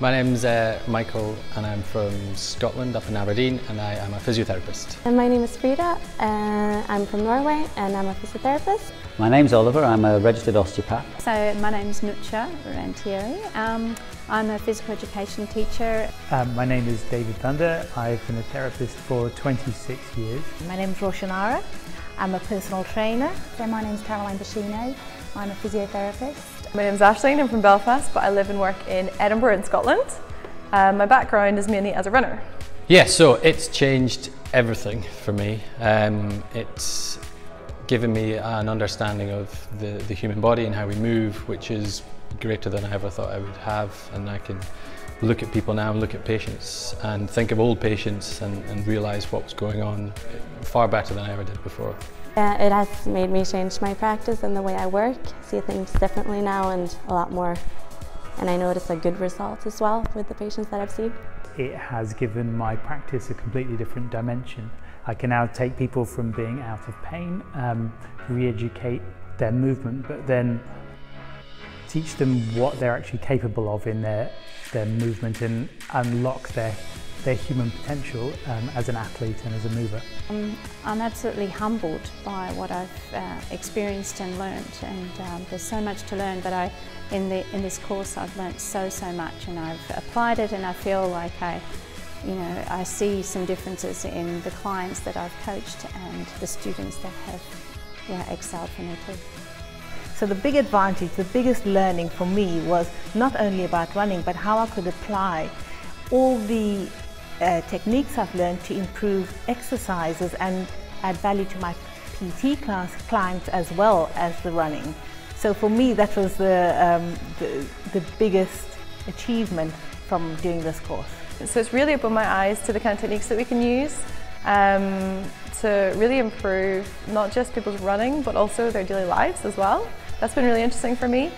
My name's uh, Michael and I'm from Scotland up in Aberdeen and I am a physiotherapist. And my name is Frida and I'm from Norway and I'm a physiotherapist. My name's Oliver, I'm a registered osteopath. So my name's Nucha Rantieri. Um, I'm a physical education teacher. Um, my name is David Thunder. I've been a therapist for 26 years. My name is Roshanara. I'm a personal trainer. So my name is Caroline Bashino. I'm a physiotherapist. My name is Ashleen, I'm from Belfast, but I live and work in Edinburgh in Scotland. Um, my background is mainly as a runner. Yeah, so it's changed everything for me. Um, it's given me an understanding of the, the human body and how we move, which is greater than I ever thought I would have. And I can look at people now, and look at patients and think of old patients and, and realise what was going on far better than I ever did before. Yeah, it has made me change my practice and the way I work, see things differently now and a lot more. And I notice a good result as well with the patients that I've seen. It has given my practice a completely different dimension. I can now take people from being out of pain, um, re-educate their movement, but then teach them what they're actually capable of in their, their movement and unlock their their human potential um, as an athlete and as a mover. Um, I'm absolutely humbled by what I've uh, experienced and learned and um, there's so much to learn but I, in, the, in this course I've learned so so much and I've applied it and I feel like I you know, I see some differences in the clients that I've coached and the students that have yeah, excelled for me too. So the big advantage, the biggest learning for me was not only about running but how I could apply all the uh, techniques I've learned to improve exercises and add value to my PT class clients as well as the running. So for me that was the, um, the, the biggest achievement from doing this course. So it's really opened my eyes to the kind of techniques that we can use um, to really improve not just people's running but also their daily lives as well. That's been really interesting for me.